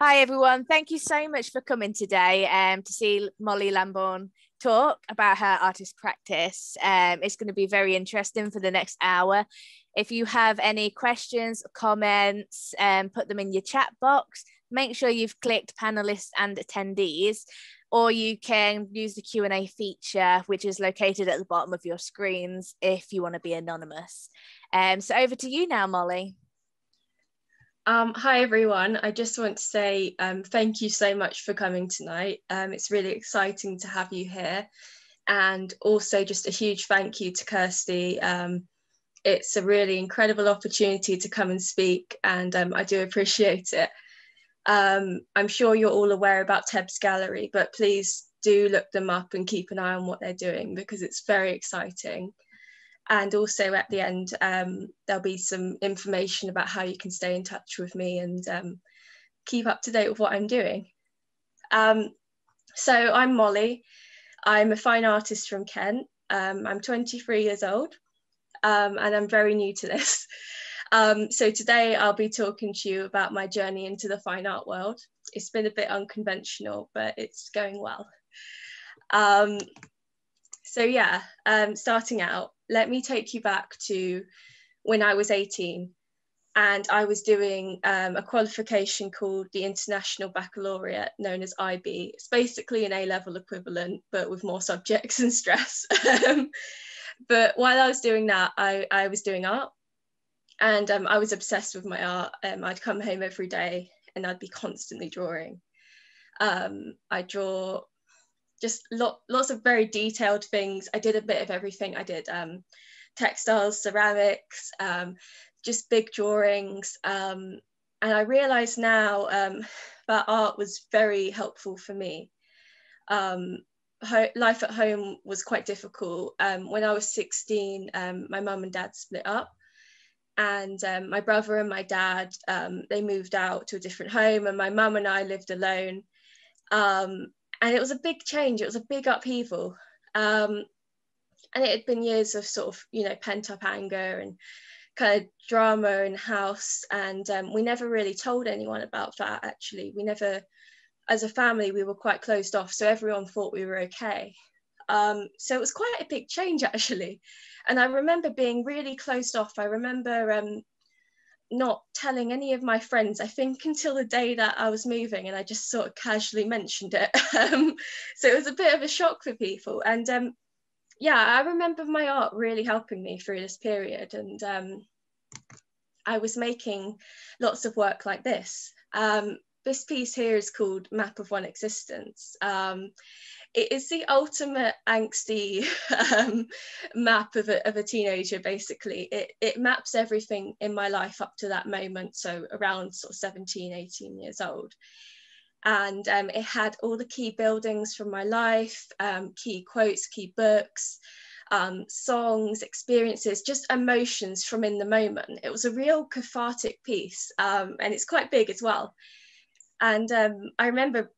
Hi, everyone. Thank you so much for coming today um, to see Molly Lambourn talk about her artist practice. Um, it's going to be very interesting for the next hour. If you have any questions, comments, um, put them in your chat box. Make sure you've clicked panelists and attendees, or you can use the Q&A feature, which is located at the bottom of your screens if you want to be anonymous. Um, so over to you now, Molly. Um, hi everyone. I just want to say um, thank you so much for coming tonight. Um, it's really exciting to have you here. And also just a huge thank you to Kirstie. Um, it's a really incredible opportunity to come and speak and um, I do appreciate it. Um, I'm sure you're all aware about Tebbs Gallery, but please do look them up and keep an eye on what they're doing because it's very exciting and also at the end um, there'll be some information about how you can stay in touch with me and um, keep up to date with what I'm doing. Um, so I'm Molly. I'm a fine artist from Kent. Um, I'm 23 years old um, and I'm very new to this. Um, so today I'll be talking to you about my journey into the fine art world. It's been a bit unconventional, but it's going well. so yeah, starting out, let me take you back to when I was 18 and I was doing um, a qualification called the International Baccalaureate, known as IB. It's basically an A level equivalent, but with more subjects and stress. Um, but while I was doing that, I, I was doing art and um, I was obsessed with my art. Um, I'd come home every day and I'd be constantly drawing. Um, I draw just lot, lots of very detailed things. I did a bit of everything. I did um, textiles, ceramics, um, just big drawings. Um, and I realize now um, that art was very helpful for me. Um, ho- life at home was quite difficult. Um, when I was 16, my mum and dad split up and my brother and my dad they moved out to a different home and my mum and i lived alone um, and it was a big change. It was a big upheaval. Um, and it had been years of sort of, you know, pent up anger and kind of drama in house. And um, we never really told anyone about that, actually. We never, as a family, we were quite closed off. So everyone thought we were okay. Um, so it was quite a big change, actually. And I remember being really closed off. I remember um, not telling any of my friends, I think until the day that I was moving, and I just sort of casually mentioned it. um, so it was a bit of a shock for people. And um, yeah, I remember my art really helping me through this period. And um, I was making lots of work like this. Um, this piece here is called Map of One Existence. It is the ultimate angsty um, map of a, of a teenager basically. It, it maps everything in my life up to that moment so around sort of 17 18 years old. And um, it had all the key buildings from my life um, key quotes key books um, songs experiences just emotions from in the moment. It was a real cathartic piece um, and it's quite big as well. And um, i remember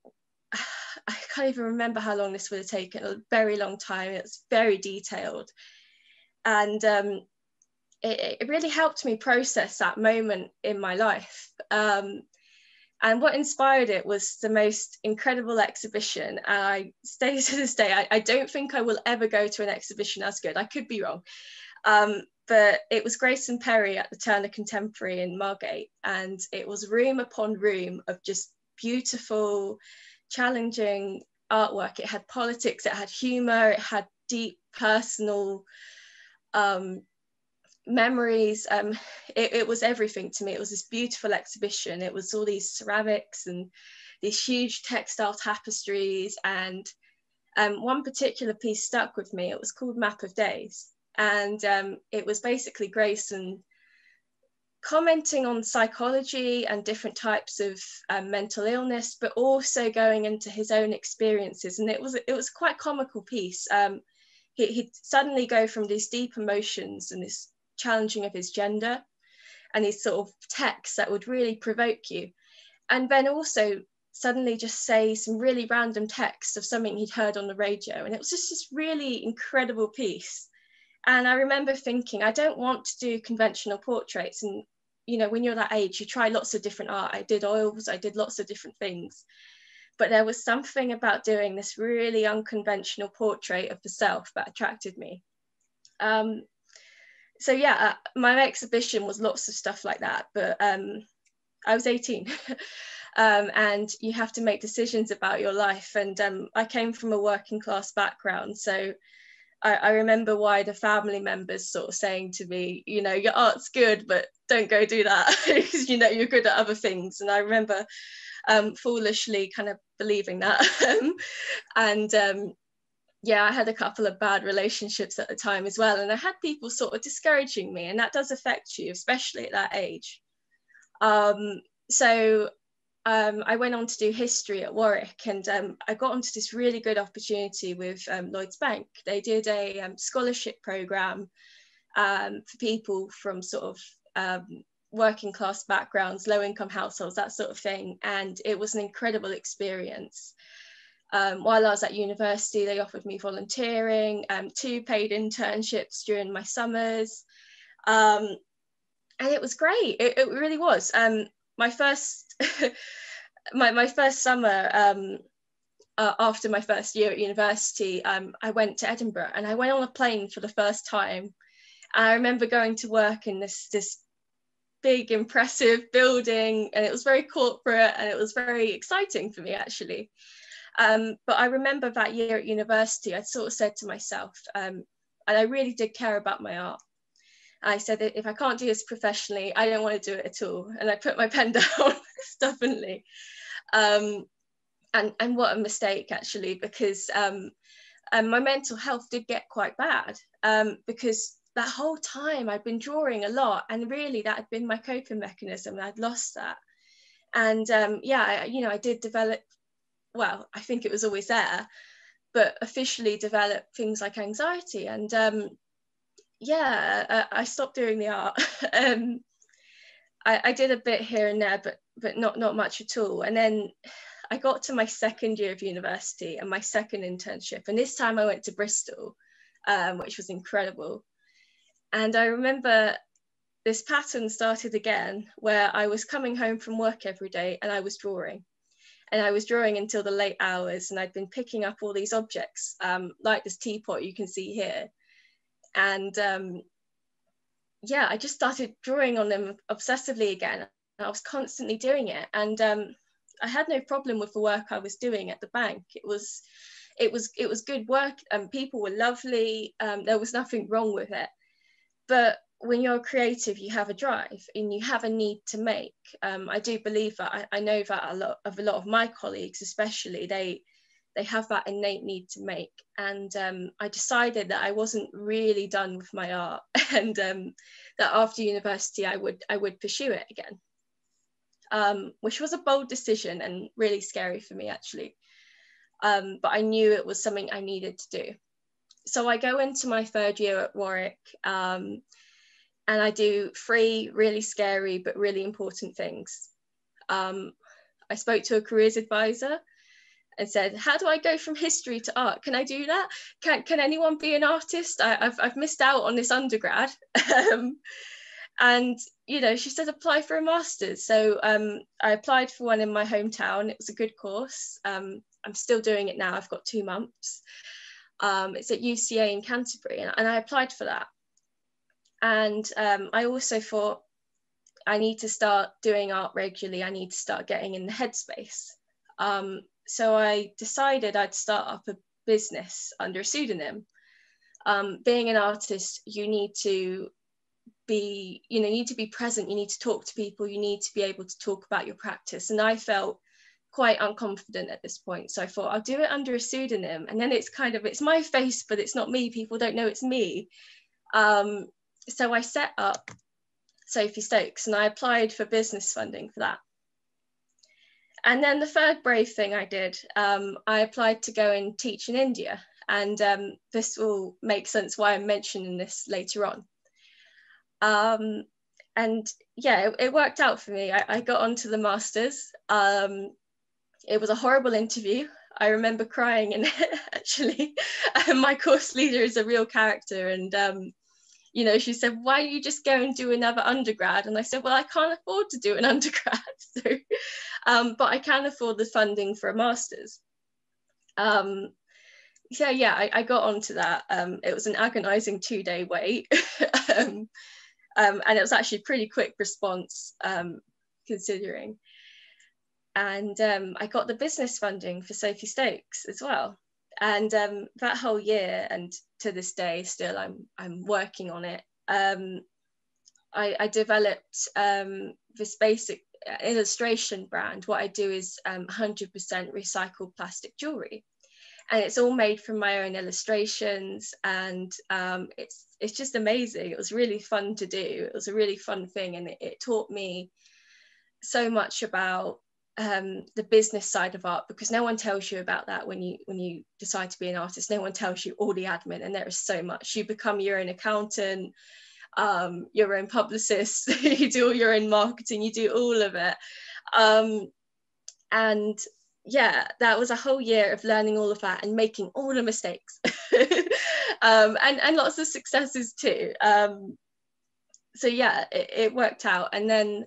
I can't even remember how long this would have taken, a very long time. It's very detailed. And um, it, it, really helped me process that moment in my life. Um, and what inspired it was the most incredible exhibition. And I stay to this day, I, I don't think I will ever go to an exhibition as good. I could be wrong. Um, but it was Grayson Perry at the Turner Contemporary in Margate. And it was room upon room of just beautiful, challenging artwork. It had politics, it had humor, it had deep personal um, memories. Um, it, it, was everything to me. It was this beautiful exhibition. It was all these ceramics and these huge textile tapestries. And um, one particular piece stuck with me. It was called Map of Days. And um, it was basically Grayson commenting on psychology and different types of um, mental illness, but also going into his own experiences. And it was it was quite comical piece. Um, he, he'd suddenly go from these deep emotions and this challenging of his gender, and these sort of texts that would really provoke you, and then also suddenly just say some really random text of something he'd heard on the radio, and it was just this really incredible piece. And I remember thinking, I don't want to do conventional portraits. And you know, when you're that age, you try lots of different art. I did oils, I did lots of different things. But there was something about doing this really unconventional portrait of the self that attracted me. Um, so yeah, uh, my exhibition was lots of stuff like that. But um, I was 18. um, and you have to make decisions about your life. And um, I came from a working class background. So I, I remember wider family members sort of saying to me, you know, your art's good, but don't go do that because you know you're good at other things. And I remember um, foolishly kind of believing that. and um, yeah, I had a couple of bad relationships at the time as well. And I had people sort of discouraging me, and that does affect you, especially at that age. Um, so um, I went on to do history at Warwick and um, I got onto this really good opportunity with um, Lloyds Bank. They did a um, scholarship program um, for people from sort of um, working class backgrounds, low income households, that sort of thing. And it was an incredible experience. while I was at university, they offered me volunteering, two paid internships during my summers. and it was great. It, it really was. My first my, my first summer um, uh, after my first year at university, um, I went to Edinburgh and I went on a plane for the first time. I remember going to work in this this big impressive building and it was very corporate and it was very exciting for me actually. Um, but I remember that year at university, I sort of said to myself, um, and I really did care about my art. I said that if I can't do this professionally, I don't want to do it at all. And I put my pen down stubbornly. Um, and, and what a mistake actually, because um, my mental health did get quite bad um, because that whole time I'd been drawing a lot and really that had been my coping mechanism I'd lost that. And um, yeah, I, you know, I did develop, well, I think it was always there, but officially develop things like anxiety. And um, yeah, I, I, stopped doing the art. um, I, I, did a bit here and there, but but not not much at all. And then I got to my second year of university and my second internship, and this time I went to Bristol, um, which was incredible. And I remember this pattern started again, where I was coming home from work every day and I was drawing. And I was drawing until the late hours, and I'd been picking up all these objects, um, like this teapot you can see here, and um, yeah, I just started drawing on them obsessively again. I was constantly doing it, and um, I had no problem with the work I was doing at the bank. It was, it was, it was good work, and people were lovely. Um, there was nothing wrong with it. But when you're creative, you have a drive and you have a need to make. Um, I do believe that. I, I know that a lot of a lot of my colleagues, especially, they they have that innate need to make. And um, I decided that I wasn't really done with my art, and um, that after university I would I would pursue it again, um, which was a bold decision and really scary for me actually. Um, but I knew it was something I needed to do. So I go into my third year at Warwick. Um, and I do three really scary but really important things. Um, I spoke to a careers advisor and said, How do I go from history to art? Can I do that? Can, can anyone be an artist? I, have I've missed out on this undergrad. um, and, you know, she said, Apply for a master's. So um, I applied for one in my hometown. It was a good course. Um, I'm still doing it now. I've got two months. Um, it's at UCA in Canterbury, and, and I applied for that. And um, I also thought, I need to start doing art regularly. I need to start getting in the headspace. Um, so I decided I'd start up a business under a pseudonym. Um, being an artist, you need to be, you know, you need to be present, you need to talk to people, you need to be able to talk about your practice. And I felt quite unconfident at this point. So I thought I'll do it under a pseudonym. And then it's kind of, it's my face, but it's not me. People don't know it's me. Um, so I set up Sophie Stokes and I applied for business funding for that. And then the third brave thing I did, um, I applied to go and teach in India. And um, this will make sense why I'm mentioning this later on. Um, and yeah, it, it, worked out for me. I, I got onto the masters. Um, it was a horrible interview. I remember crying in it actually. my course leader is a real character, and um, you know, she said, why don't you just go and do another undergrad? And I said, well, I can't afford to do an undergrad. So, um, but I can afford the funding for a master's. Um, so yeah, I, I got onto that. Um, it was an agonizing two day wait. um, um, and it was actually a pretty quick response um, considering. And um, I got the business funding for Sophie Stokes as well. And um, that whole year, and to this day, still I'm I'm working on it. Um, I, I, developed um, this basic illustration brand. What I do is 100% recycled plastic jewelry. And it's all made from my own illustrations. And um, it's it's just amazing. It was really fun to do. It was a really fun thing. And it, it taught me so much about um, the business side of art because no one tells you about that when you when you decide to be an artist no one tells you all the admin and there is so much you become your own accountant um, your own publicist you do all your own marketing you do all of it um, and yeah, that was a whole year of learning all of that and making all the mistakes um, and, and lots of successes too. Um, so yeah, it, it, worked out. And then,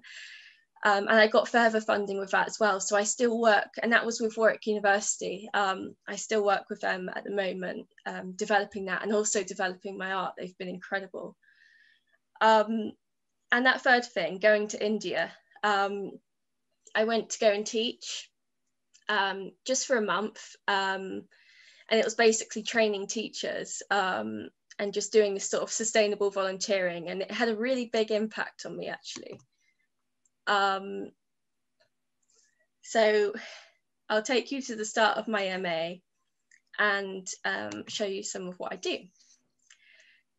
um, and I got further funding with that as well. So I still work, and that was with Warwick University. Um, I still work with them at the moment, um, developing that and also developing my art. They've been incredible. Um, and that third thing, going to India, I went to go and teach um, just for a month. Um, and it was basically training teachers um, and just doing this sort of sustainable volunteering. And it had a really big impact on me, actually. Um, so I'll take you to the start of my MA and um, show you some of what I do.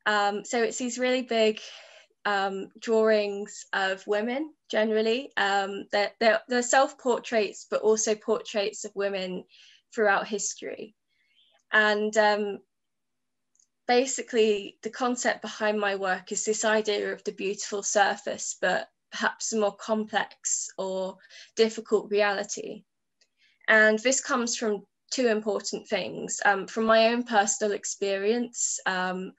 Um, so it's these really big um, drawings of women generally. Um, they're, they're, they're self portraits, but also portraits of women throughout history. And um, basically, the concept behind my work is this idea of the beautiful surface, but perhaps a more complex or difficult reality. And this comes from two important things. Um, from my own personal experience, um,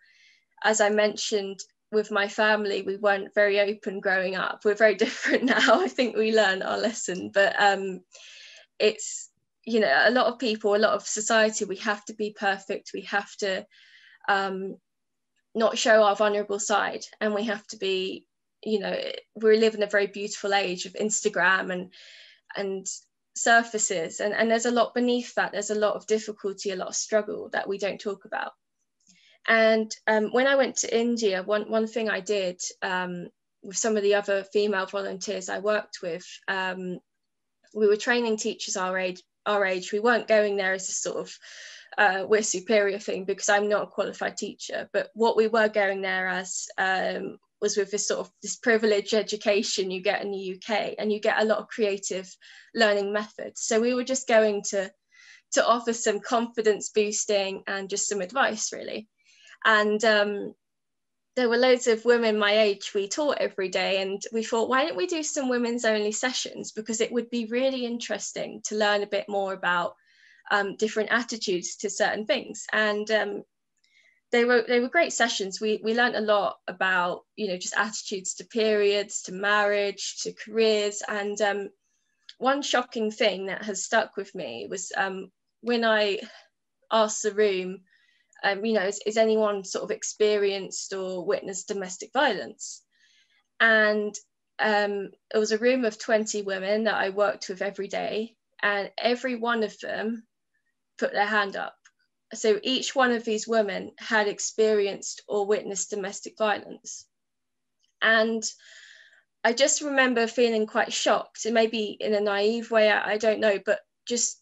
as I mentioned, with my family, we weren't very open growing up. We're very different now. I think we learned our lesson, but um, it's you know a lot of people, a lot of society. We have to be perfect. We have to um, not show our vulnerable side, and we have to be you know we live in a very beautiful age of Instagram and and surfaces and, and there's a lot beneath that there's a lot of difficulty a lot of struggle that we don't talk about and um, when I went to India, one, one thing I did um, with some of the other female volunteers I worked with, um, we were training teachers our age, our age. We weren't going there as a sort of uh, we're superior thing because I'm not a qualified teacher. But what we were going there as um, was with this sort of this privileged education you get in the UK, and you get a lot of creative learning methods. So we were just going to to offer some confidence boosting and just some advice really. And um, there were loads of women my age we taught every day and we thought why don't we do some women's only sessions? Because it would be really interesting to learn a bit more about um, different attitudes to certain things. And um, they were they were great sessions we we learned a lot about you know just attitudes to periods to marriage to careers and um, one shocking thing that has stuck with me was um, when i asked the room um, you know, is, is anyone sort of experienced or witnessed domestic violence? And um, it was a room of 20 women that I worked with every day, and every one of them put their hand up. So each one of these women had experienced or witnessed domestic violence. And I just remember feeling quite shocked, maybe in a naive way, I, I don't know, but just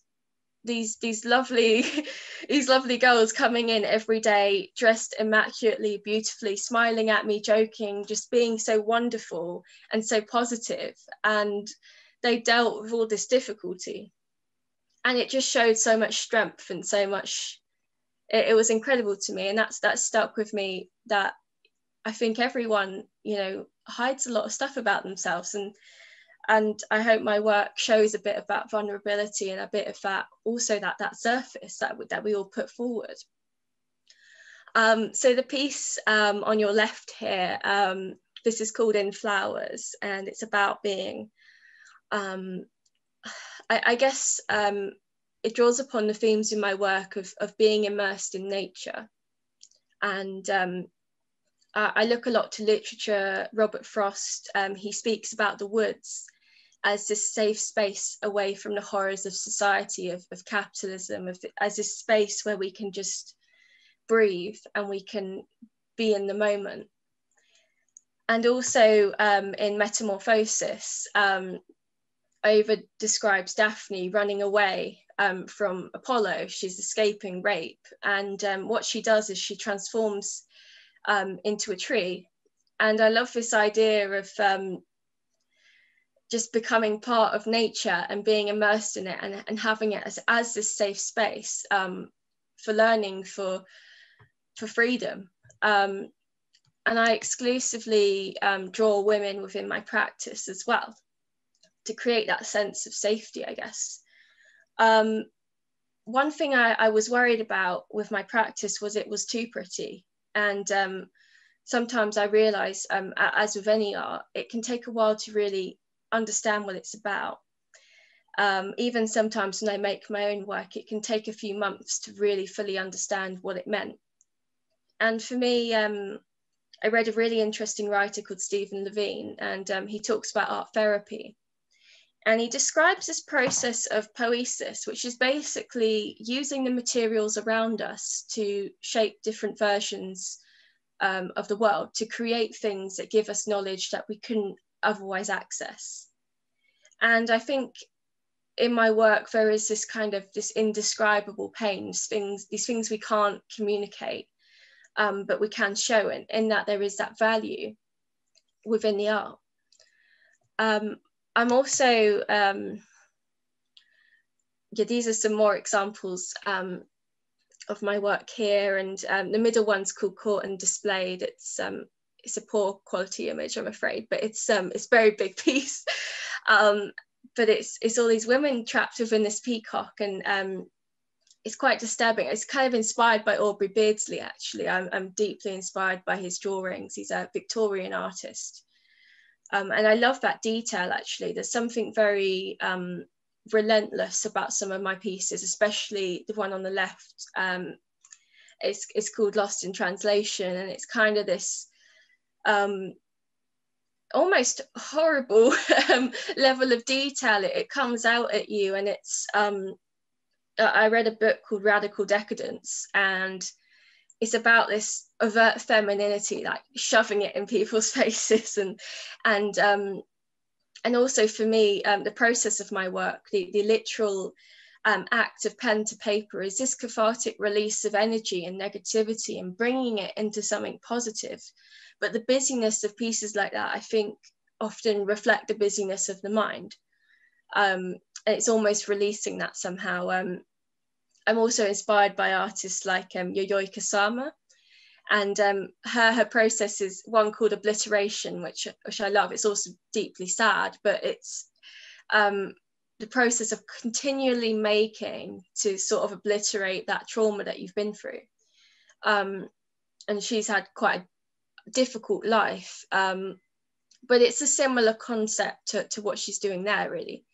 these these lovely these lovely girls coming in every day dressed immaculately beautifully smiling at me joking just being so wonderful and so positive. And they dealt with all this difficulty. And it just showed so much strength and so much it, it was incredible to me and that's that stuck with me that i think everyone you know hides a lot of stuff about themselves and and I hope my work shows a bit of that vulnerability and a bit of that also that that surface that that we all put forward. Um, so the piece um, on your left here, um, this is called In Flowers, and it's about being, um, I, I, guess um, it draws upon the themes in my work of, of being immersed in nature. And um, I look a lot to literature. Robert Frost, um, he speaks about the woods as this safe space away from the horrors of society, of, of capitalism, of, as this space where we can just breathe and we can be in the moment. And also um, in Metamorphosis, um, describes Daphne running away um, from Apollo. She's escaping rape. And um, what she does is she transforms um, into a tree. And I love this idea of um, just becoming part of nature and being immersed in it and, and having it as, as this safe space um, for learning, for, for freedom. Um, and I exclusively draw women within my practice as well to create that sense of safety, I guess. Um, one thing I, I, was worried about with my practice was it was too pretty. And um, sometimes I realize, um, as with any art, it can take a while to really understand what it's about. Um, even sometimes when I make my own work, it can take a few months to really fully understand what it meant. And for me, um, I read a really interesting writer called Stephen Levine, and um, he talks about art therapy. And he describes this process of poiesis, which is basically using the materials around us to shape different versions um, of the world, to create things that give us knowledge that we couldn't otherwise access. And I think in my work, there is this kind of this indescribable pain, things, these things we can't communicate, um, but we can show in, in that there is that value within the art. Um, I'm also, um, yeah, these are some more examples um, of my work here. And um, the middle one's called Caught and Displayed. It's um, it's a poor quality image, I'm afraid, but it's um it's very big piece. um, but it's it's all these women trapped within this peacock, and um, it's quite disturbing. It's kind of inspired by Aubrey Beardsley, actually. I'm, I'm deeply inspired by his drawings. He's a Victorian artist. Um, and I love that detail actually. There's something very um, relentless about some of my pieces, especially the one on the left. Um, it's, it's called Lost in Translation, and it's kind of this um, almost horrible um, level of detail. It, it, comes out at you, and it's. Um, I read a book called Radical Decadence, and it's about this overt femininity, like shoving it in people's faces, and and um, and also for me, um, the process of my work, the, the literal um, act of pen to paper, is this cathartic release of energy and negativity and bringing it into something positive. But the busyness of pieces like that, I think, often reflect the busyness of the mind. Um, and it's almost releasing that somehow. Um, I'm also inspired by artists like um, Yayoi Kusama. And um, her her process is one called obliteration, which which I love. It's also deeply sad, but it's um, the process of continually making to sort of obliterate that trauma that you've been through. Um, and she's had quite a difficult life, um, but it's a similar concept to, to what she's doing there, really.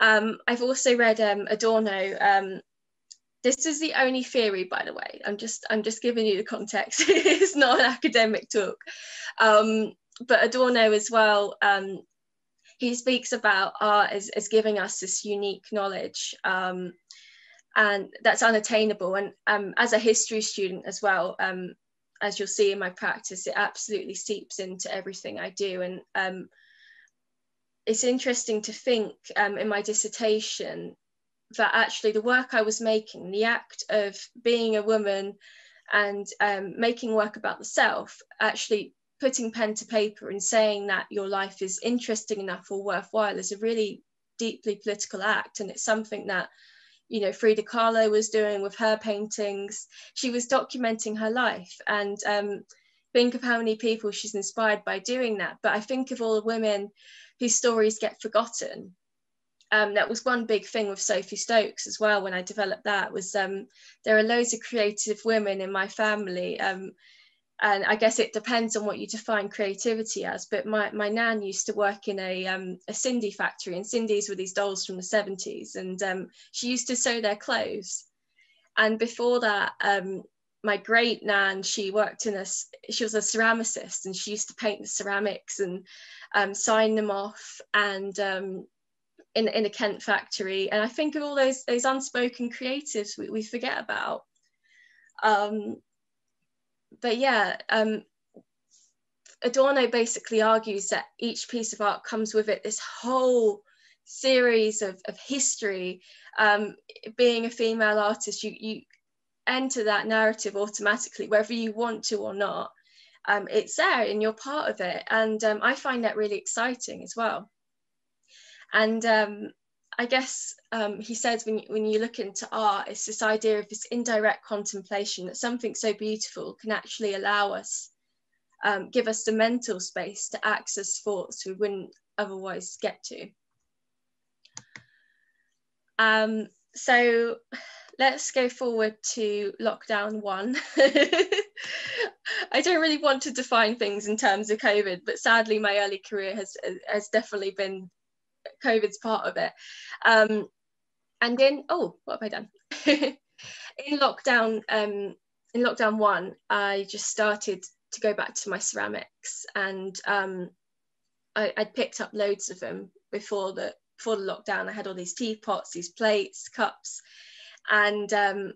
Um, I've also read um, Adorno. Um, this is the only theory, by the way. I'm just I'm just giving you the context. it's not an academic talk. Um, but Adorno as well. Um, he speaks about art as, as giving us this unique knowledge, um, and that's unattainable. And as a history student as well, as you'll see in my practice, it absolutely seeps into everything I do. And it's interesting to think um, in my dissertation that actually the work I was making, the act of being a woman and um, making work about the self, actually putting pen to paper and saying that your life is interesting enough or worthwhile is a really deeply political act. And it's something that, you know, Frida Kahlo was doing with her paintings. She was documenting her life. And um, think of how many people she's inspired by doing that. But I think of all the women whose stories get forgotten um, that was one big thing with Sophie Stokes as well when I developed that was um, there are loads of creative women in my family um, and I guess it depends on what you define creativity as but my, my nan used to work in a, um, a Sindy factory and Sindy's were these dolls from the 70s and um, she used to sew their clothes and before that um, my great nan she worked in a she was a ceramicist and she used to paint the ceramics and um, sign them off and um, in, in a Kent factory. And I think of all those, those unspoken creatives we, we forget about. Um, but yeah, um, Adorno basically argues that each piece of art comes with it this whole series of, of history. Um, being a female artist, you, you enter that narrative automatically, whether you want to or not. Um, it's there and you're part of it. And um, I find that really exciting as well. And um, I guess um, he says when, when you look into art, it's this idea of this indirect contemplation that something so beautiful can actually allow us, um, give us the mental space to access thoughts we wouldn't otherwise get to. Um, so let's go forward to lockdown one. I don't really want to define things in terms of COVID, but sadly, my early career has has definitely been COVID's part of it. Um, and then, oh, what have I done? in lockdown, um, in lockdown one, I just started to go back to my ceramics, and um, I, would picked up loads of them before the before the lockdown. I had all these teapots, these plates, cups, and um,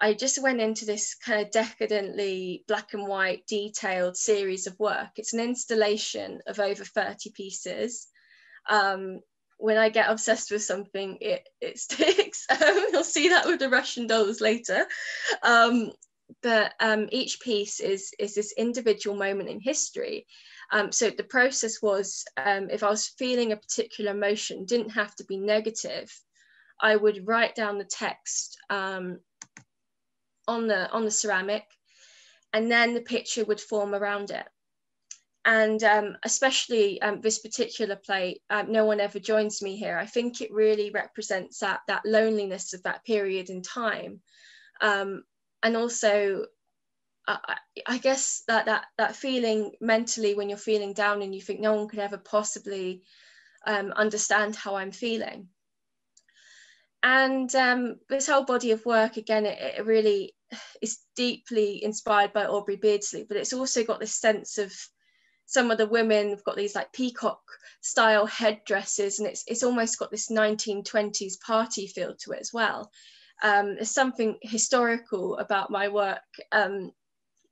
I just went into this kind of decadently black and white detailed series of work. It's an installation of over 30 pieces um, when I get obsessed with something, it, it sticks. Um, you'll see that with the Russian dolls later. Um, but um, each piece is, is this individual moment in history. Um, so the process was if I was feeling a particular emotion, didn't have to be negative, I would write down the text um, on the on the ceramic, and then the picture would form around it and um, especially um, this particular plate, um, no one ever joins me here. I think it really represents that that loneliness of that period in time, um, and also, uh, I guess that that that feeling mentally when you're feeling down and you think no one could ever possibly um, understand how I'm feeling. And um, this whole body of work, again, it, it really is deeply inspired by Aubrey Beardsley, but it's also got this sense of some of the women have got these like peacock style headdresses and it's, it's almost got this 1920s party feel to it as well. Um, there's something historical about my work, um,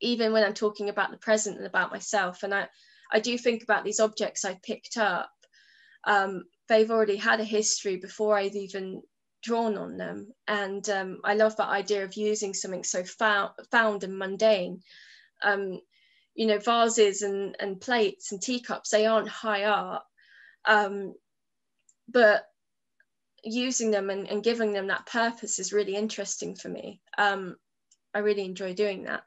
even when I'm talking about the present and about myself. And I, I do think about these objects I picked up. Um, they've already had a history before I've even drawn on them. And um, I love that idea of using something so found, found and mundane. Um, you know vases and and plates and teacups they aren't high art um, but using them and, and, giving them that purpose is really interesting for me um, i really enjoy doing that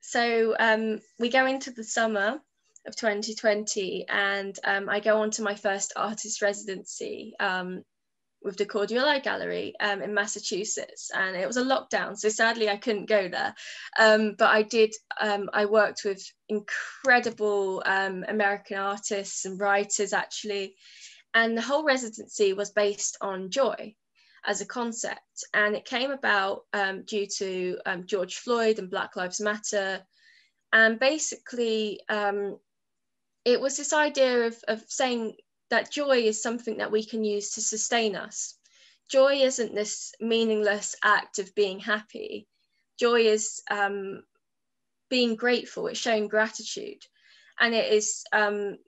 so um, we go into the summer of 2020 and um, i go on to my first artist residency um, with the Cordioli Gallery um, in Massachusetts, and it was a lockdown, so sadly I couldn't go there. Um, but I did. Um, I worked with incredible um, American artists and writers actually, and the whole residency was based on joy as a concept, and it came about um, due to um, George Floyd and Black Lives Matter, and basically. It was this idea of, of saying that joy is something that we can use to sustain us. Joy isn't this meaningless act of being happy. Joy is um, being grateful, it's showing gratitude, and it is um,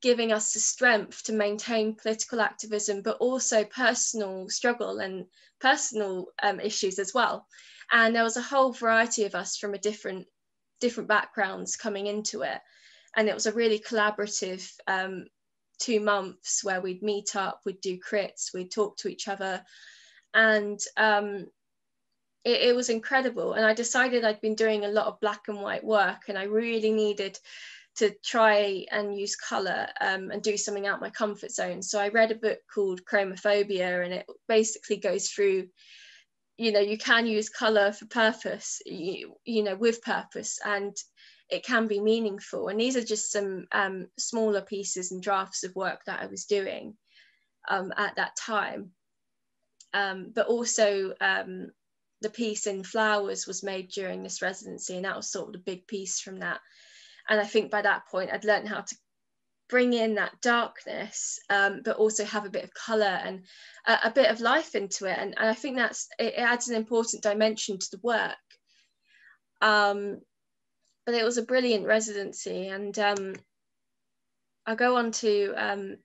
giving us the strength to maintain political activism, but also personal struggle and personal um, issues as well. And there was a whole variety of us from a different different backgrounds coming into it, and it was a really collaborative um, two months where we'd meet up, we'd do crits, we'd talk to each other. And um, it, it, was incredible. And I decided I'd been doing a lot of black and white work and I really needed to try and use color um, and do something out my comfort zone. So I read a book called Chromophobia, and it basically goes through, you know, you can use color for purpose, you, you know, with purpose, and it can be meaningful. And these are just some um, smaller pieces and drafts of work that I was doing um, at that time. Um, but also um, the piece in flowers was made during this residency and that was sort of the big piece from that and i think by that point i'd learned how to bring in that darkness um, but also have a bit of color and a, a bit of life into it and, and, i think that's it, it, adds an important dimension to the work um, but it was a brilliant residency and um, i'll go on to um,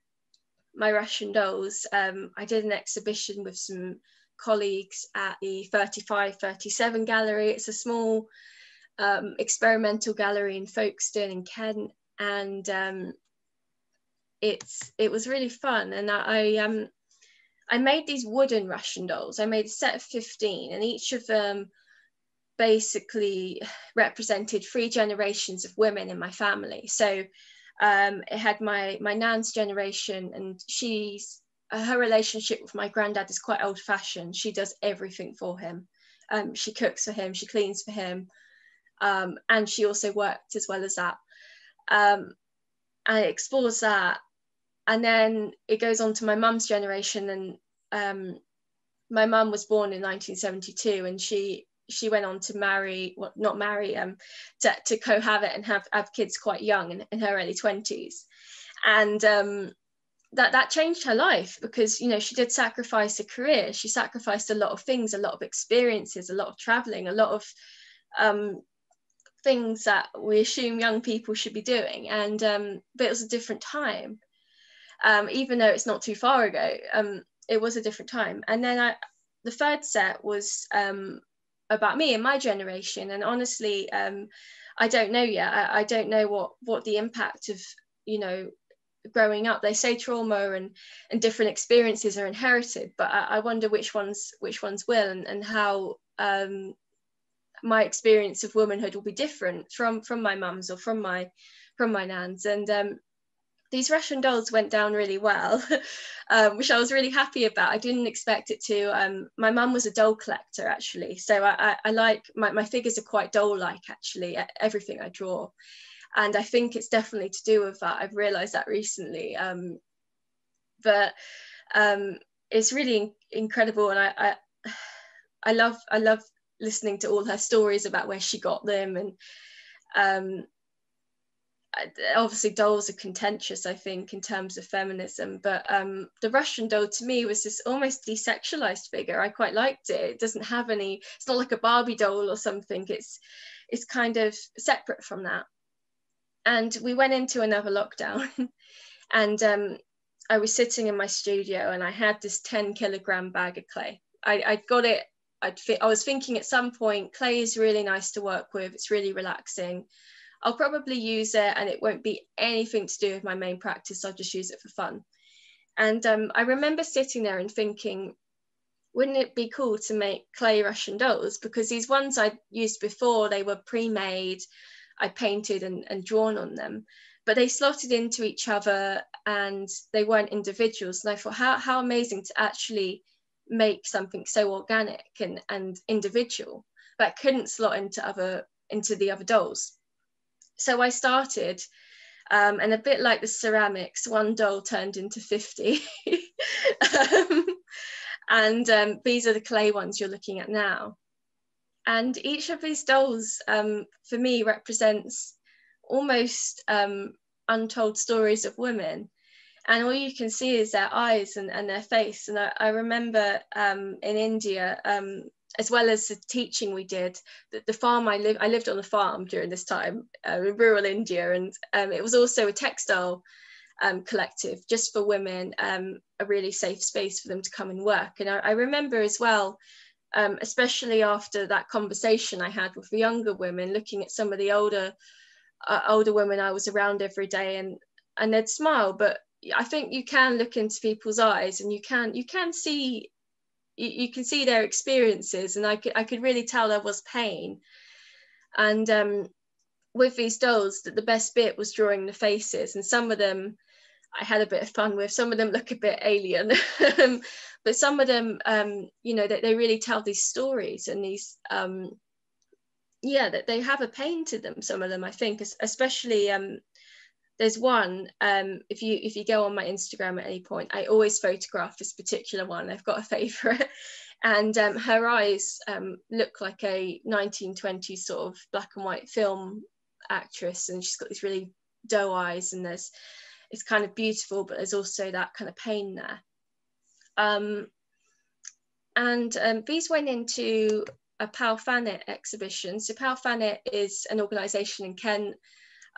my russian dolls um, i did an exhibition with some colleagues at the 35 37 gallery. It's a small um, experimental gallery in Folkestone in Kent, and um, it's it was really fun. And I, I um I made these wooden Russian dolls. I made a set of 15, and each of them basically represented three generations of women in my family. So um, it had my my nan's generation, and she's her relationship with my granddad is quite old fashioned. She does everything for him. Um, she cooks for him, she cleans for him, um, and she also worked as well as that. Um, and it explores that. And then it goes on to my mum's generation. And um, my mum was born in 1972 and she she went on to marry, well, not marry, um, to, to cohabit and have, have kids quite young in, in her early 20s. And um, that that changed her life because you know she did sacrifice a career. She sacrificed a lot of things a lot of experiences a lot of traveling a lot of um, things that we assume young people should be doing. And um, but it was a different time. Um, even though it's not too far ago um, it was a different time. And then I the third set was um, about me and my generation and honestly um, I don't know yet. I, I don't know what what the impact of you know growing up they say trauma and and different experiences are inherited but i, I wonder which ones which ones will and, and how um, my experience of womanhood will be different from from my mum's or from my from my nan's. And um, these Russian dolls went down really well, um, which I was really happy about. I didn't expect it to. Um, my mum was a doll collector actually, so I, I, I like my, my figures are quite doll-like actually. Everything I draw, and I think it's definitely to do with that. I've realised that recently. Um, but um, it's really incredible, and I, I, I love I love listening to all her stories about where she got them, and um, obviously dolls are contentious. I think in terms of feminism, but um, the Russian doll to me was this almost desexualized figure. I quite liked it. It doesn't have any. It's not like a Barbie doll or something. It's it's kind of separate from that and we went into another lockdown and um, i was sitting in my studio and i had this 10 kilogram bag of clay I, I got it I'd fi- i was thinking at some point clay is really nice to work with it's really relaxing i'll probably use it and it won't be anything to do with my main practice i'll just use it for fun and um, i remember sitting there and thinking wouldn't it be cool to make clay russian dolls because these ones i'd used before they were pre-made I painted and, and drawn on them. But they slotted into each other and they weren't individuals. And I thought, how, how amazing to actually make something so organic and, and individual that couldn't slot into other into the other dolls. So I started um, and a bit like the ceramics, one doll turned into 50. um, and um, these are the clay ones you're looking at now. And each of these dolls, um, for me, represents almost um, untold stories of women. And all you can see is their eyes and, and their face. And I, I remember um, in India, as well as the teaching we did, the, the farm I lived, I lived on a farm during this time uh, in rural India, and um, it was also a textile um, collective just for women, um, a really safe space for them to come and work. And I, I remember as well um, especially after that conversation I had with the younger women, looking at some of the older uh, older women I was around every day, and and they'd smile. But I think you can look into people's eyes, and you can you can see you, you can see their experiences, and I could I could really tell there was pain, and um, with these dolls that the best bit was drawing the faces and some of them I had a bit of fun with. Some of them look a bit alien, but some of them, um, you know, that they, they, really tell these stories and these, um, yeah, that they have a pain to them. Some of them, I think, especially um, there's one. Um, if you if you go on my Instagram at any point, I always photograph this particular one. I've got a favorite, and um, her eyes um, look like a 1920s sort of black and white film actress, and she's got these really doe eyes, and there's it's kind of beautiful, but there's also that kind of pain there. Um, and um, these went into a Pal exhibition. So Pal is an organisation in Kent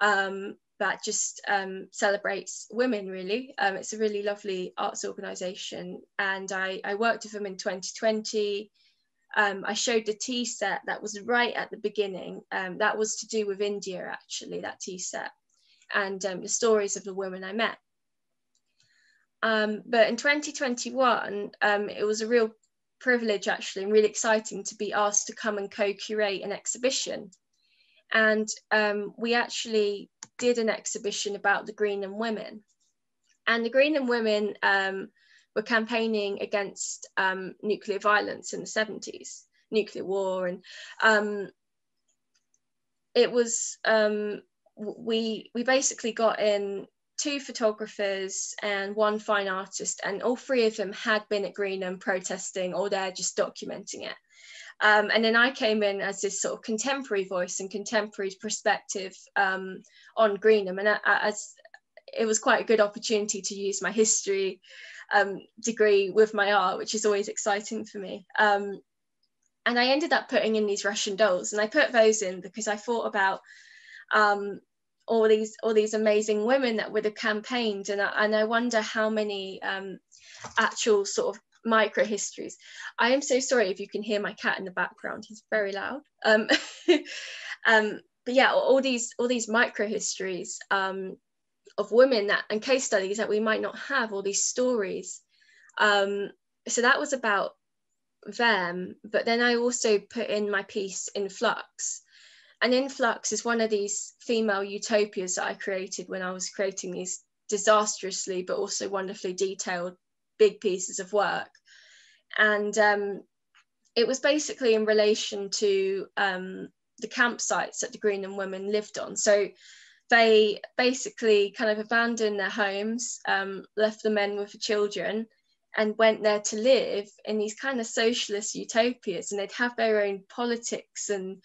um, that just um, celebrates women really. Um, it's a really lovely arts organisation and I, I worked with them in 2020. Um, I showed the tea set that was right at the beginning. Um, that was to do with India actually, that tea set and um, the stories of the women I met. Um, but in 2021, um, it was a real privilege actually and really exciting to be asked to come and co-curate an exhibition. And we actually did an exhibition about the Greenham women. And the Greenham women um, were campaigning against um, nuclear violence in the 70s, nuclear war. And it was um, we we basically got in two photographers and one fine artist, and all three of them had been at Greenham protesting, or they're just documenting it. Um, and then I came in as this sort of contemporary voice and contemporary perspective um, on Greenham, and as it was quite a good opportunity to use my history um, degree with my art, which is always exciting for me. Um, and I ended up putting in these Russian dolls, and I put those in because I thought about um, all these all these amazing women that would have campaigned and I, and I wonder how many um, actual sort of micro histories I am so sorry if you can hear my cat in the background. He's very loud. Um, um, but yeah all these all these micro histories um, of women that and case studies that we might not have all these stories. Um, so that was about them but then I also put in my piece Influx and Influx is one of these female utopias that I created when I was creating these disastrously but also wonderfully detailed big pieces of work. And um, it was basically in relation to um, the campsites that the Greenham women lived on. So they basically kind of abandoned their homes, um, left the men with the children, and went there to live in these kind of socialist utopias. And they'd have their own politics and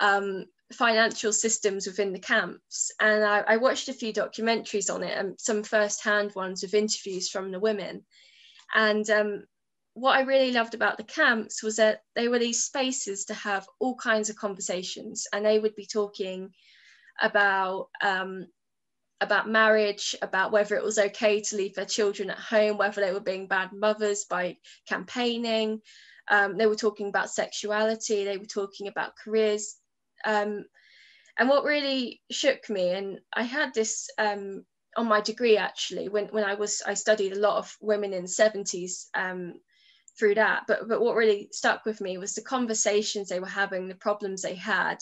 um, financial systems within the camps. And I, I, watched a few documentaries on it and some first-hand ones with interviews from the women. And um, what I really loved about the camps was that they were these spaces to have all kinds of conversations, and they would be talking about um, about marriage, about whether it was okay to leave their children at home, whether they were being bad mothers by campaigning. Um, they were talking about sexuality. They were talking about careers. Um, and what really shook me, and I had this um, on my degree actually, when, when I was, I studied a lot of women in the 70s um, through that. But, but what really stuck with me was the conversations they were having, the problems they had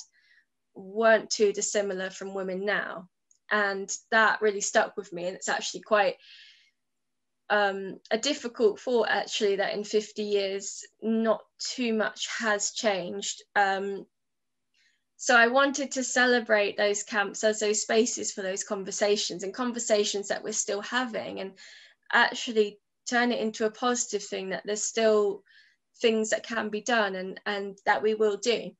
weren't too dissimilar from women now. And that really stuck with me. And it's actually quite um, a difficult thought actually that in 50 years not too much has changed um, so I wanted to celebrate those camps as those spaces for those conversations and conversations that we're still having and actually turn it into a positive thing that there's still things that can be done and, and that we will do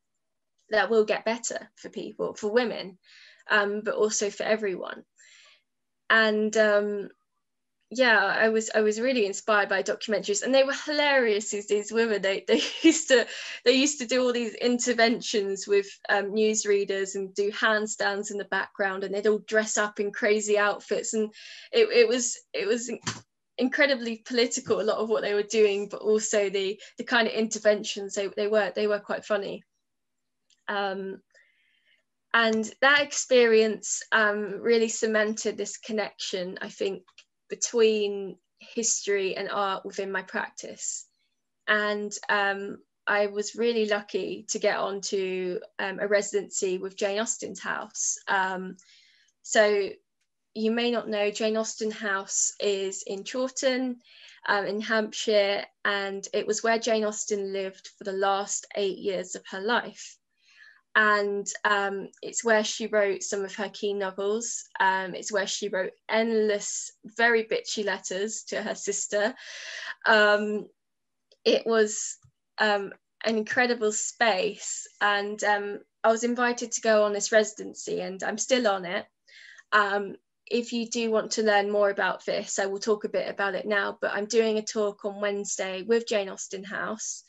that will get better for people, for women, um, but also for everyone. And um, yeah, I was I was really inspired by documentaries, and they were hilarious. These, these women, they they used to they used to do all these interventions with um, newsreaders and do handstands in the background, and they'd all dress up in crazy outfits, and it, it was it was incredibly political a lot of what they were doing, but also the the kind of interventions they they were they were quite funny. Um, and that experience um, really cemented this connection, I think, between history and art within my practice. And um, I was really lucky to get onto um, a residency with Jane Austen's house. Um, so you may not know, Jane Austen House is in Chawton um, in Hampshire, and it was where Jane Austen lived for the last eight years of her life. And um, it's where she wrote some of her key novels. Um, it's where she wrote endless, very bitchy letters to her sister. Um, it was um, an incredible space, and um, I was invited to go on this residency, and I'm still on it. Um, if you do want to learn more about this, I will talk a bit about it now, but I'm doing a talk on Wednesday with Jane Austen House,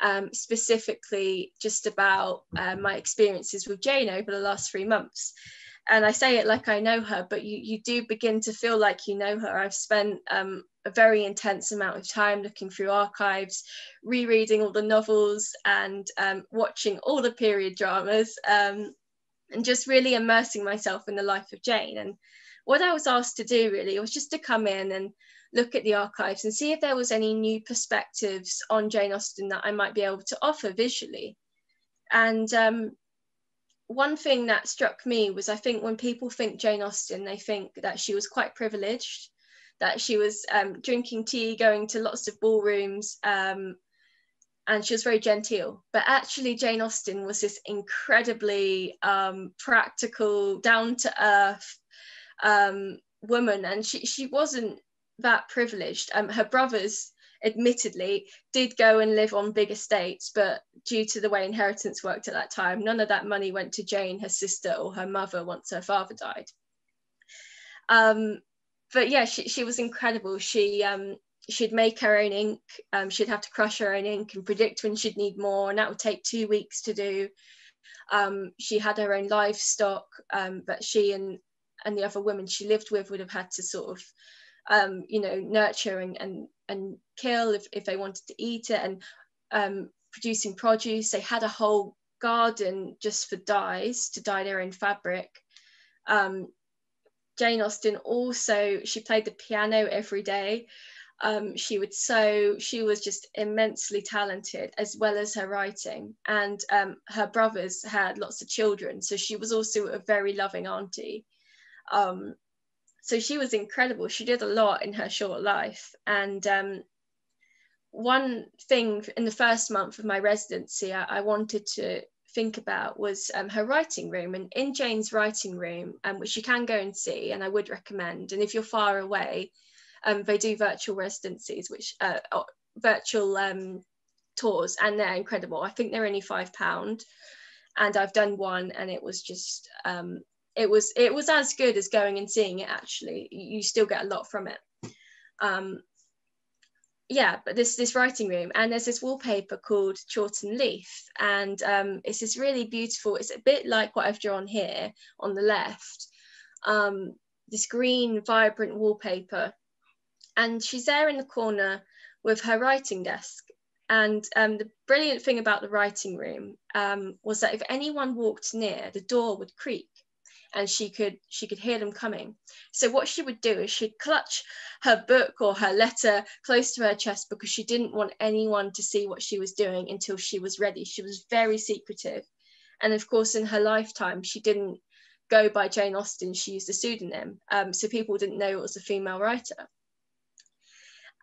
um, specifically just about uh, my experiences with Jane over the last three months. And I say it like I know her, but you, you do begin to feel like you know her. I've spent um, a very intense amount of time looking through archives, rereading all the novels, and um, watching all the period dramas, um, and just really immersing myself in the life of Jane. And what I was asked to do really was just to come in and look at the archives and see if there was any new perspectives on Jane Austen that I might be able to offer visually. And um, one thing that struck me was I think when people think Jane Austen, they think that she was quite privileged, that she was um, drinking tea, going to lots of ballrooms, um, and she was very genteel. But actually, Jane Austen was this incredibly um, practical, down to earth, um, woman, and she she wasn't that privileged. Um, her brothers, admittedly, did go and live on big estates, but due to the way inheritance worked at that time, none of that money went to Jane, her sister, or her mother once her father died. Um, but yeah, she she was incredible. She um, she'd make her own ink. Um, she'd have to crush her own ink and predict when she'd need more, and that would take two weeks to do. Um, she had her own livestock, um, but she and and the other women she lived with would have had to sort of um, you know nurture and, and and kill if, if they wanted to eat it and um, producing produce. They had a whole garden just for dyes to dye their own fabric. Um, jane austen also she played the piano every day. Um, she would sew she was just immensely talented as well as her writing. And um, her brothers had lots of children so she was also a very loving auntie. Um, so she was incredible. She did a lot in her short life. And um, one thing in the first month of my residency, I, I wanted to think about was um, her writing room. And in Jane's writing room, um, which you can go and see, and I would recommend. And if you're far away, um, they do virtual residencies, which uh, virtual um, tours, and they're incredible. I think they're only five pound, and I've done one, and it was just um, it was it was as good as going and seeing it actually. You still get a lot from it. Um yeah but this this writing room and there's this wallpaper called chawton leaf and um it's this really beautiful it's a bit like what i've drawn here on the left um this green vibrant wallpaper. And she's there in the corner with her writing desk. And um, the brilliant thing about the writing room um, was that if anyone walked near, the door would creak and she could she could hear them coming. So what she would do is she'd clutch her book or her letter close to her chest because she didn't want anyone to see what she was doing until she was ready. She was very secretive. And of course in her lifetime she didn't go by jane austen. She used a pseudonym um, so people didn't know it was a female writer.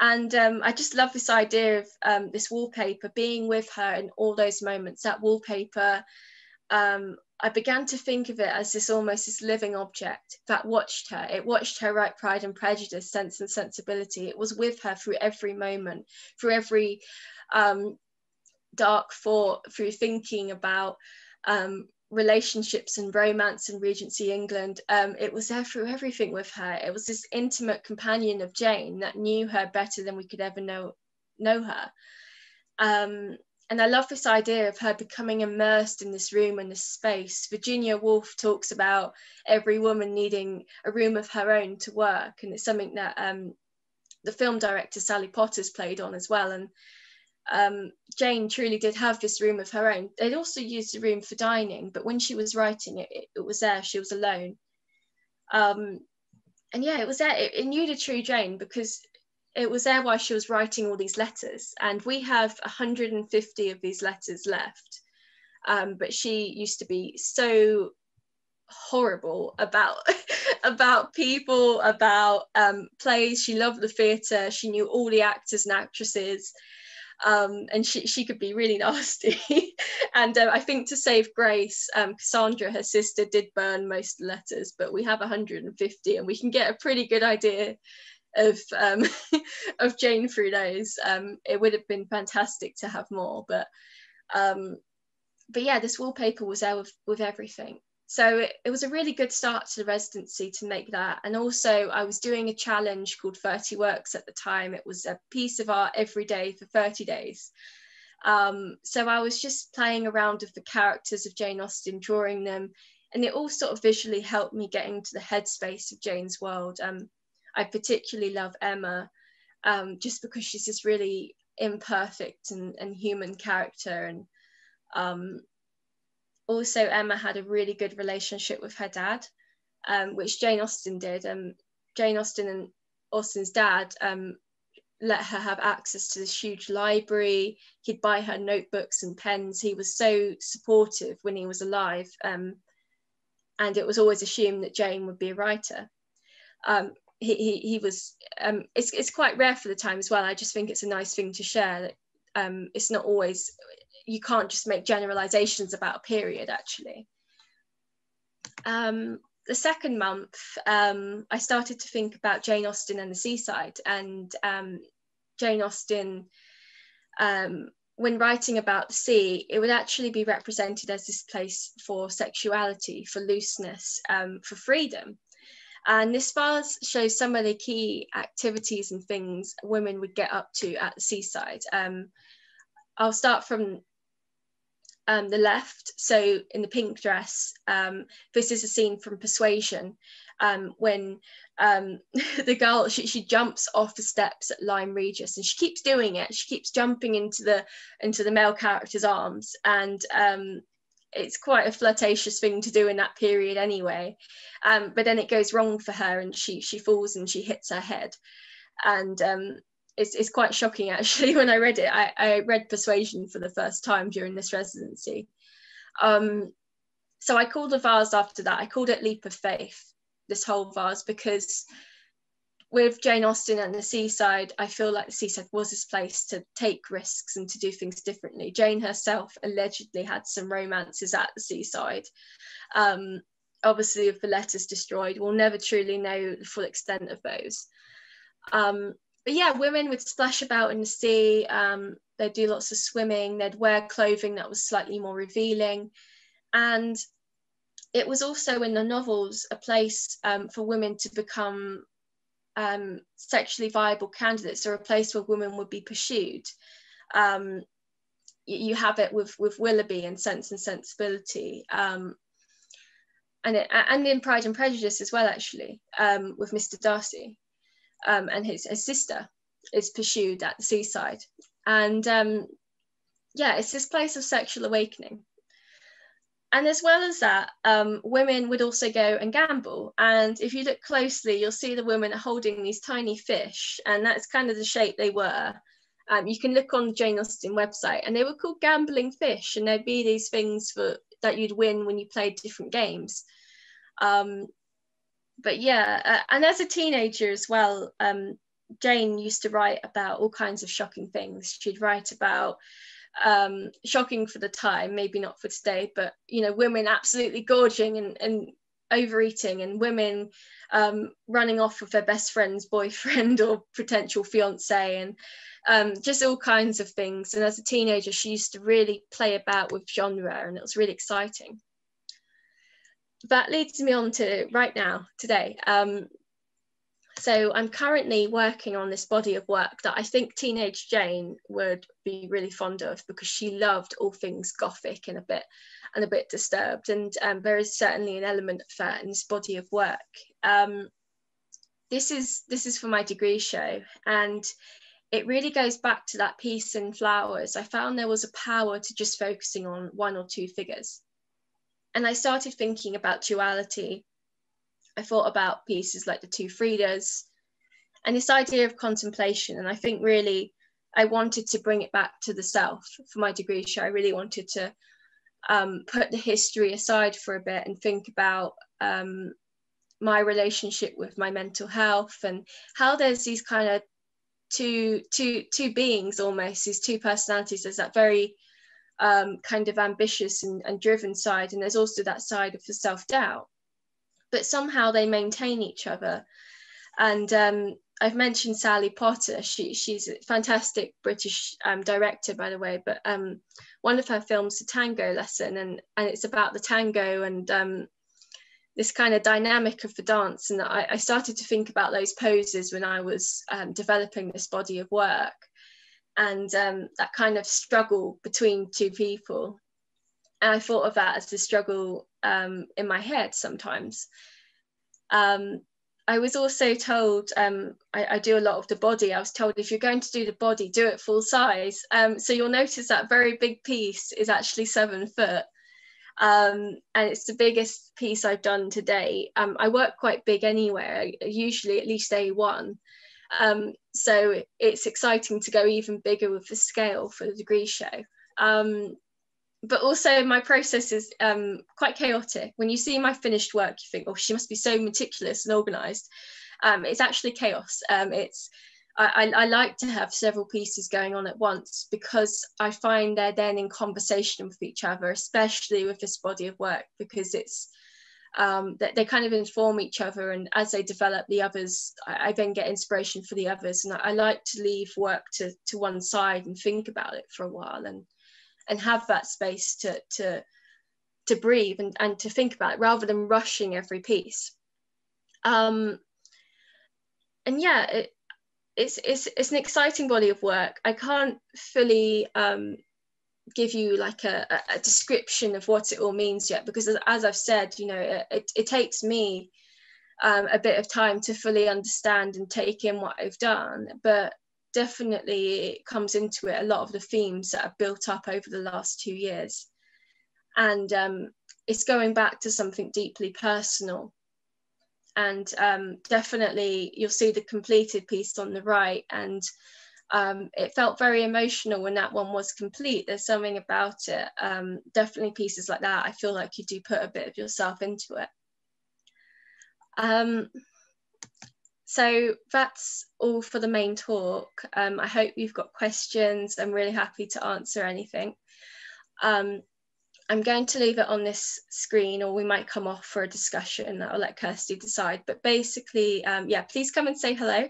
And um, I just love this idea of um, this wallpaper being with her in all those moments. That wallpaper um, I began to think of it as this almost this living object that watched her. It watched her right pride and prejudice, sense and sensibility. It was with her through every moment, through every um, dark thought, through thinking about um, relationships and romance in Regency England. Um, it was there through everything with her. It was this intimate companion of Jane that knew her better than we could ever know know her. Um, and I love this idea of her becoming immersed in this room and this space. Virginia Woolf talks about every woman needing a room of her own to work, and it's something that um, the film director Sally Potter's played on as well. And um, Jane truly did have this room of her own. They'd also used the room for dining, but when she was writing it, it, it was there. She was alone. Um, and yeah, it was there. It, it knew the true Jane because it was there while she was writing all these letters, and we have 150 of these letters left. Um, but she used to be so horrible about about people about um, plays. She loved the theatre. She knew all the actors and actresses. Um, and she, she could be really nasty. And uh, i think to save grace um, cassandra her sister did burn most letters but we have 150 and we can get a pretty good idea of um, of jane those um, it would have been fantastic to have more but um, but yeah this wallpaper was there with, with everything. So it, it, was a really good start to the residency to make that. And also i was doing a challenge called 30 works at the time. It was a piece of art every day for 30 days. Um, so i was just playing around with the characters of jane austen drawing them and it all sort of visually helped me get into the headspace of jane's world. Um, i particularly love emma um, just because she's this really imperfect and, and human character and um, also Emma had a really good relationship with her dad, um, which Jane Austen did. Um, Jane Austen and Austen's dad um, let her have access to this huge library. He'd buy her notebooks and pens. He was so supportive when he was alive. Um, and it was always assumed that Jane would be a writer. Um, he, he, he was, um, it's, it's quite rare for the time as well. I just think it's a nice thing to share that um, it's not always you can't just make generalizations about a period actually. Um, the second month, um, I started to think about Jane Austen and the seaside, and um, Jane Austen, um, when writing about the sea, it would actually be represented as this place for sexuality, for looseness, for freedom. And this vase shows some of the key activities and things women would get up to at the seaside. Um, I'll start from um, the left, so in the pink dress, um, this is a scene from Persuasion um, when um, the girl she, she jumps off the steps at Lyme Regis and she keeps doing it. She keeps jumping into the into the male character's arms, and um, it's quite a flirtatious thing to do in that period anyway. Um, but then it goes wrong for her, and she she falls and she hits her head, and it's, it's quite shocking actually when I read it. I, I read Persuasion for the first time during this residency. Um, so I called the vase after that, I called it Leap of Faith, this whole vase, because with Jane Austen and the seaside, I feel like the seaside was this place to take risks and to do things differently. Jane herself allegedly had some romances at the seaside. Um, obviously, with the letters destroyed, we'll never truly know the full extent of those. Um, but yeah, women would splash about in the sea. Um, they'd do lots of swimming. They'd wear clothing that was slightly more revealing, and it was also in the novels a place um, for women to become um, sexually viable candidates, or a place where women would be pursued. Um, you have it with with Willoughby and Sense and Sensibility, um, and it, and in Pride and Prejudice as well, actually, um, with Mr. Darcy um, and his, his sister is pursued at the seaside. And um, yeah, it's this place of sexual awakening. And as well as that, um, women would also go and gamble. And if you look closely, you'll see the women are holding these tiny fish, and that's kind of the shape they were. Um, you can look on the Jane Austen website, and they were called gambling fish, and there'd be these things for that you'd win when you played different games. Um, but yeah, uh, and as a teenager as well, um, Jane used to write about all kinds of shocking things. She'd write about um, shocking for the time, maybe not for today, but you know, women absolutely gorging and, and overeating, and women um, running off with their best friend's boyfriend or potential fiance, and um, just all kinds of things. And as a teenager, she used to really play about with genre, and it was really exciting that leads me on to right now, today. Um, so I'm currently working on this body of work that I think teenage Jane would be really fond of because she loved all things gothic and a bit and a bit disturbed. And um, there is certainly an element of that in this body of work. Um, this is this is for my degree show, and it really goes back to that piece in Flowers. I found there was a power to just focusing on one or two figures and I started thinking about duality. I thought about pieces like the two Fridas and this idea of contemplation. And I think really I wanted to bring it back to the self for my degree show. I really wanted to um, put the history aside for a bit and think about um, my relationship with my mental health and how there's these kind of two two two beings almost these two personalities there's that very um, kind of ambitious and, and driven side and there's also that side of the self-doubt but somehow they maintain each other and um, I've mentioned Sally Potter. She she's a fantastic British um, director, by the way. But um, one of her films, The Tango Lesson, and and it's about the tango and um, this kind of dynamic of the dance. And I, I, started to think about those poses when I was um, developing this body of work, and um, that kind of struggle between two people. And I thought of that as the struggle um, in my head sometimes. Um, I was also told um, I, I, do a lot of the body. I was told if you're going to do the body, do it full size. Um, so you'll notice that very big piece is actually seven foot. Um, and it's the biggest piece I've done today. Um, I work quite big anyway, usually at least A1. Um, so it's exciting to go even bigger with the scale for the degree show. Um, but also my process is um, quite chaotic. When you see my finished work, you think, oh, she must be so meticulous and organized. Um, it's actually chaos. Um, it's I, I, like to have several pieces going on at once because I find they're then in conversation with each other, especially with this body of work, because it's um, that they kind of inform each other, and as they develop the others, I, I then get inspiration for the others, and I, I like to leave work to to one side and think about it for a while, and and have that space to to to breathe and, and to think about it rather than rushing every piece. Um and yeah it, it's it's it's an exciting body of work. I can't fully um give you like a, a description of what it all means yet because as, i've said you know it, it takes me um, a bit of time to fully understand and take in what i've done. But definitely it comes into it a lot of the themes that have built up over the last two years. And um, it's going back to something deeply personal. And um, definitely you'll see the completed piece on the right. And um, it felt very emotional when that one was complete. There's something about it. Um, definitely pieces like that. I feel like you do put a bit of yourself into it. Um, so that's all for the main talk. Um, I hope you've got questions. I'm really happy to answer anything. Um, I'm going to leave it on this screen or we might come off for a discussion. I'll let Kirstie decide. But basically, um, yeah, please come and say hello.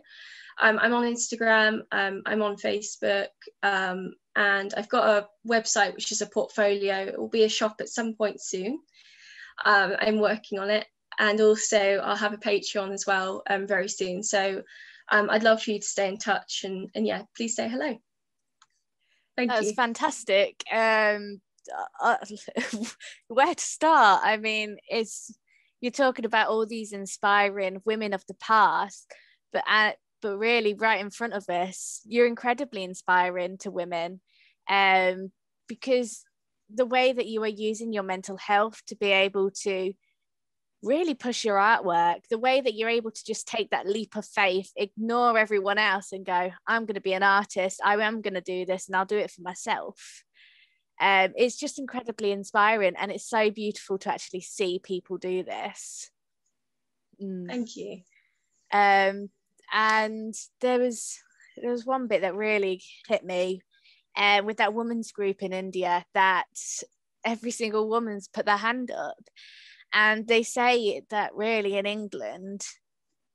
Um, I'm on Instagram, um, I'm on Facebook, um, and I've got a website which is a portfolio. It will be a shop at some point soon. Um, I'm working on it and also I'll have a Patreon as well um, very soon. So um, I'd love for you to stay in touch and, and yeah, please say hello. Thank That's you. fantastic. Um, uh, where to start? I mean, it's you're talking about all these inspiring women of the past, but at, but really right in front of us, you're incredibly inspiring to women, um, because the way that you are using your mental health to be able to really push your artwork the way that you're able to just take that leap of faith ignore everyone else and go i'm going to be an artist. I am going to do this and i'll do it for myself. Um, it's just incredibly inspiring and it's so beautiful to actually see people do this. Mm. thank you. Um, and there was there was one bit that really hit me uh, with that women's group in india that every single woman's put their hand up and they say that really in England,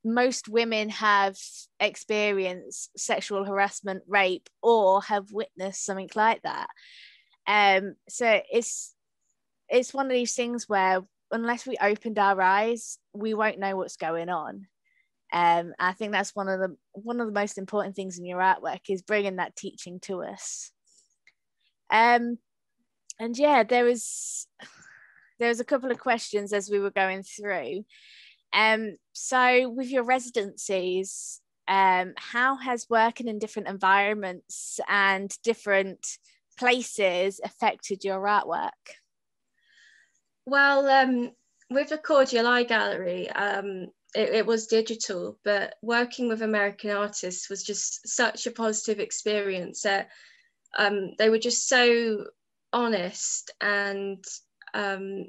most women have experienced sexual harassment, rape, or have witnessed something like that. Um, so it's it's one of these things where unless we opened our eyes, we won't know what's going on. Um, I think that's one of the one of the most important things in your artwork is bringing that teaching to us. Um, and yeah, there was there was a couple of questions as we were going through. Um, so with your residencies, um, how has working in different environments and different places affected your artwork? Well, um, with the Cordial Eye Gallery, um, it, it, was digital, but working with American artists was just such a positive experience. Um, they were just so honest and um,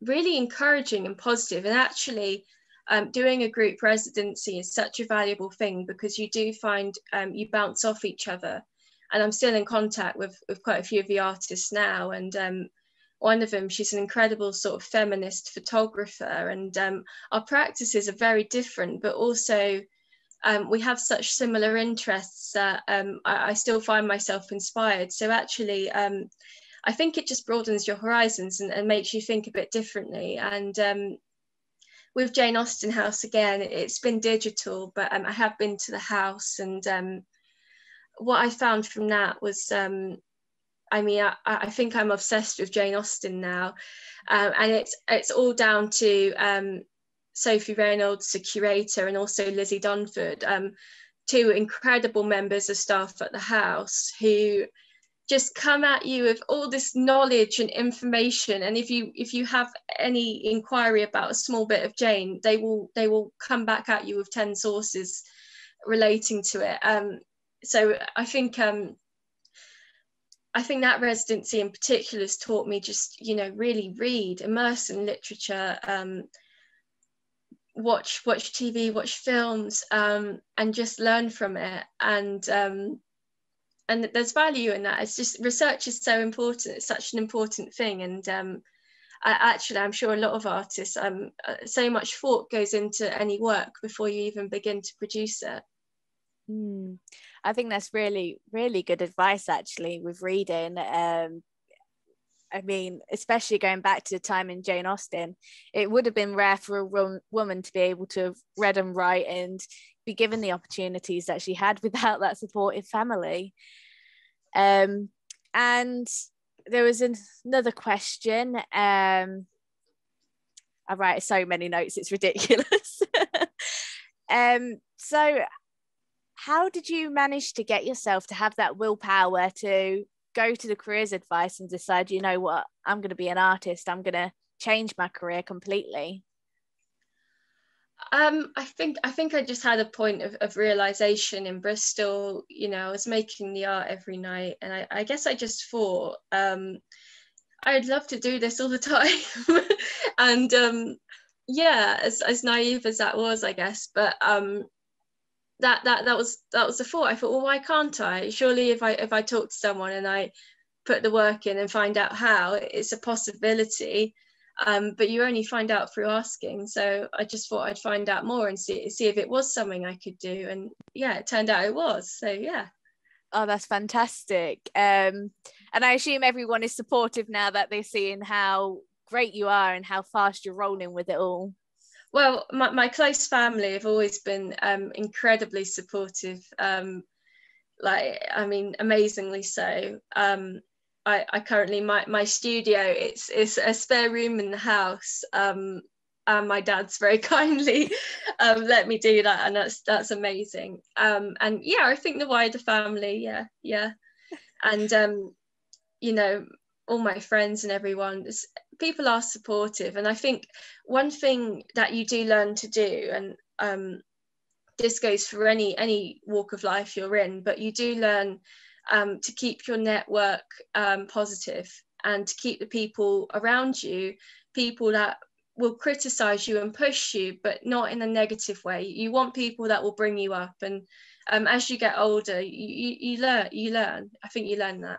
really encouraging and positive. And actually, um, doing a group residency is such a valuable thing because you do find um, you bounce off each other. And I'm still in contact with, with quite a few of the artists now. And um, one of them, she's an incredible sort of feminist photographer. And um, our practices are very different, but also um, we have such similar interests that um, I, I, still find myself inspired. So actually, I think it just broadens your horizons and, and makes you think a bit differently. And um, with Jane Austen House again, it's been digital, but um, I have been to the house, and um, what I found from that was, um, I mean, I, I, think I'm obsessed with Jane Austen now, um, and it's it's all down to um, Sophie Reynolds, the curator, and also Lizzie Dunford, um, two incredible members of staff at the house who just come at you with all this knowledge and information. And if you if you have any inquiry about a small bit of jane they will they will come back at you with 10 sources relating to it. Um, so i think um, i think that residency in particular has taught me just you know really read immerse in literature um, watch watch tv watch films um, and just learn from it. And um, and there's value in that. It's just research is so important it's such an important thing and um, I, actually i'm sure a lot of artists um, uh, so much thought goes into any work before you even begin to produce it. Mm. i think that's really really good advice actually with reading. Um, I mean, especially going back to the time in Jane Austen, it would have been rare for a woman to be able to read and write and be given the opportunities that she had without that supportive family. Um, and there was an, another question. Um, I write so many notes, it's ridiculous. um, so, how did you manage to get yourself to have that willpower to go to the careers advice and decide, you know what, I'm going to be an artist, I'm going to change my career completely? Um, I think I think I just had a point of, of realization in Bristol. You know, I was making the art every night, and I, I guess I just thought um, I'd love to do this all the time. and um, yeah, as, as naive as that was, I guess, but um, that that that was that was the thought. I thought, well, why can't I? Surely, if I if I talk to someone and I put the work in and find out how, it's a possibility um, but you only find out through asking. So I just thought I'd find out more and see see if it was something I could do. And yeah, it turned out it was. So yeah. Oh, that's fantastic. Um, and I assume everyone is supportive now that they're seeing how great you are and how fast you're rolling with it all. Well, my, my close family have always been um, incredibly supportive. Um, like, I mean, amazingly so. Um, I, I currently my, my studio it's it's a spare room in the house um, and my dad's very kindly um, let me do that and that's that's amazing. Um, and yeah I think the wider family yeah yeah. And um, you know all my friends and everyone people are supportive and I think one thing that you do learn to do and um, this goes for any any walk of life you're in but you do learn um, to keep your network um, positive and to keep the people around you, people that will criticize you and push you, but not in a negative way. You want people that will bring you up. And um, as you get older, you, you learn, you learn. I think you learn that.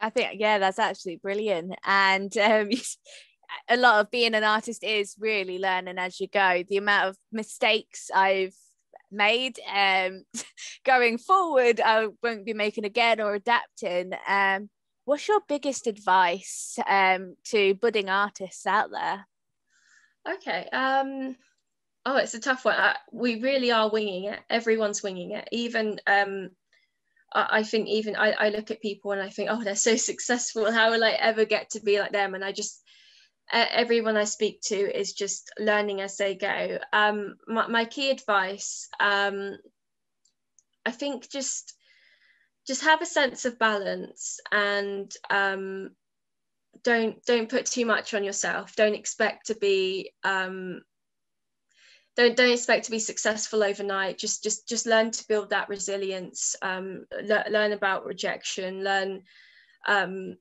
I think, yeah, that's absolutely brilliant. And um, a lot of being an artist is really learning as you go. The amount of mistakes I've made um going forward i won't be making again or adapting. Um what's your biggest advice um to budding artists out there? Okay um oh it's a tough one. I, we really are winging it. Everyone's winging it. Even um I, I think even I, I look at people and I think, oh, they're so successful. How will I ever get to be like them? And I just everyone I speak to is just learning as they go. Um, my, my, key advice, um, I think, just just have a sense of balance and um, don't don't put too much on yourself. Don't expect to be um, don't don't expect to be successful overnight just just just learn to build that resilience um, le- learn about rejection learn um,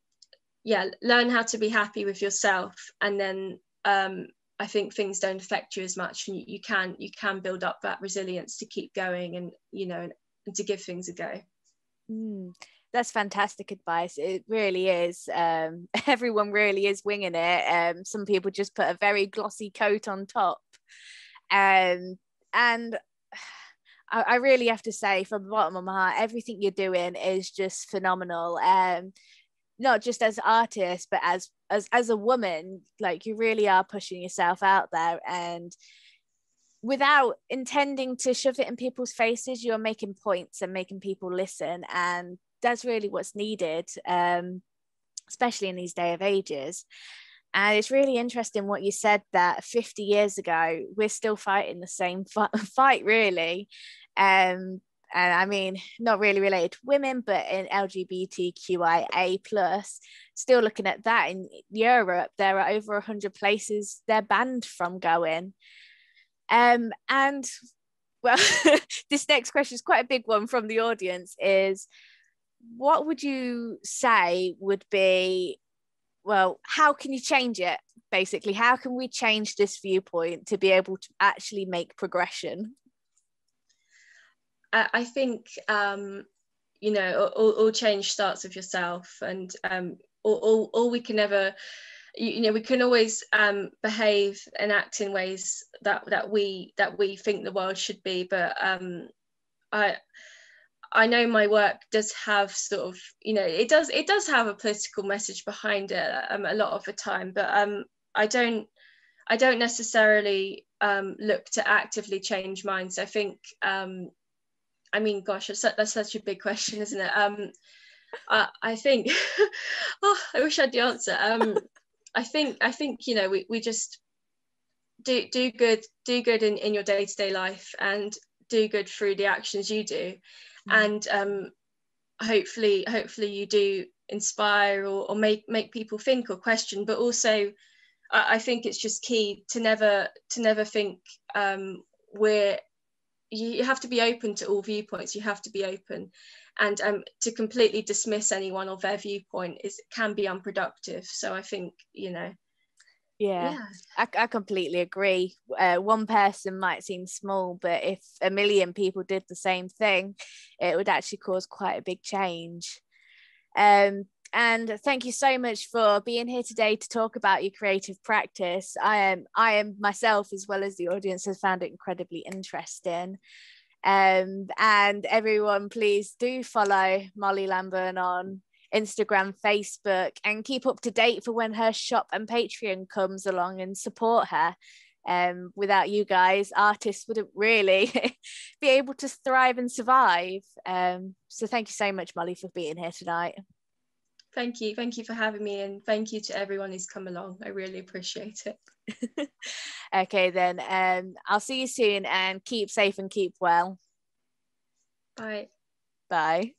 yeah learn how to be happy with yourself and then um, i think things don't affect you as much and you, can you can build up that resilience to keep going and you know and, and to give things a go. Mm, that's fantastic advice. It really is um, everyone really is winging it. Um, some people just put a very glossy coat on top. Um, and I, I, really have to say from the bottom of my heart everything you're doing is just phenomenal. Um, not just as artist but as as as a woman like you really are pushing yourself out there. And without intending to shove it in people's faces you're making points and making people listen. And that's really what's needed um, especially in these day of ages. And it's really interesting what you said that 50 years ago we're still fighting the same fight really. Um, and I mean, not really related to women, but in LGBTQIA plus, still looking at that in Europe, there are over 100 places they're banned from going. Um, and well, this next question is quite a big one from the audience is what would you say would be, well, how can you change it? Basically, how can we change this viewpoint to be able to actually make progression? I think um, you know all, all, change starts with yourself, and um, all, all, all we can ever you, you know we can always um, behave and act in ways that that we that we think the world should be, but um, I. I know my work does have sort of, you know, it does it does have a political message behind it um, a lot of the time, but um, I don't I don't necessarily um, look to actively change minds. I think um, I mean, gosh, that's, that's such a big question, isn't it? Um, I, I think, oh, I wish I had the answer. Um, I think, I think, you know, we, we just do do good, do good in, in your day to day life, and do good through the actions you do, mm. and um, hopefully, hopefully, you do inspire or, or make make people think or question, but also. I think it's just key to never to never think um, we're you have to be open to all viewpoints. You have to be open. And um, to completely dismiss anyone or their viewpoint is can be unproductive. So i think you know. Yeah, yeah. I, I completely agree. Uh, one person might seem small but if a million people did the same thing it would actually cause quite a big change. Um, and thank you so much for being here today to talk about your creative practice. I am I am myself as well as the audience has found it incredibly interesting. Um, and everyone, please do follow Molly Lambourn on Instagram, Facebook, and keep up to date for when her shop and Patreon comes along and support her. Um, without you guys, artists wouldn't really be able to thrive and survive. Um, so thank you so much, Molly, for being here tonight. Thank you. Thank you for having me. And thank you to everyone who's come along. I really appreciate it. okay, then. Um, I'll see you soon and keep safe and keep well. Bye. Bye.